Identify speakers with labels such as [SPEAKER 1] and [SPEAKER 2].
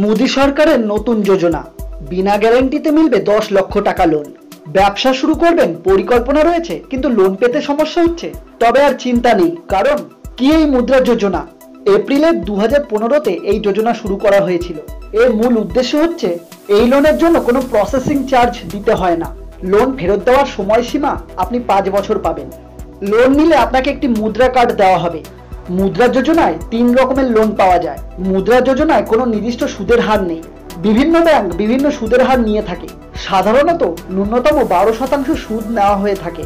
[SPEAKER 1] মোদী সরকারের নতুন যোজনা। বিনা গ্যারান্টিতে মিলবে দশ লক্ষ টাকা লোন ব্যবসা শুরু করবেন, পরিকল্পনা রয়েছে, কিন্তু লোন পেতে সমস্যা হচ্ছে। তবে আর চিন্তা নেই, কারণ কি এই মুদ্রা যোজনা? এপ্রিলের দু হাজার পনেরোতে এই যোজনা শুরু করা হয়েছিল। এর মূল উদ্দেশ্য হচ্ছে, এই লোনের জন্য কোনো প্রসেসিং চার্জ দিতে হয় না। লোন ফেরত দেওয়ার সময়সীমা আপনি পাঁচ বছর পাবেন। লোন নিলে আপনাকে একটি মুদ্রা কার্ড দেওয়া হবে। মুদ্রা যোজনায় তিন রকমের লোন পাওয়া যায়। মুদ্রা যোজনায় কোনো নির্দিষ্ট সুদের হার নেই। বিভিন্ন ব্যাংক বিভিন্ন সুদের হার নিয়ে থাকে। সাধারণত ন্যূনতম বারো শতাংশ সুদ নেওয়া হয়ে থাকে।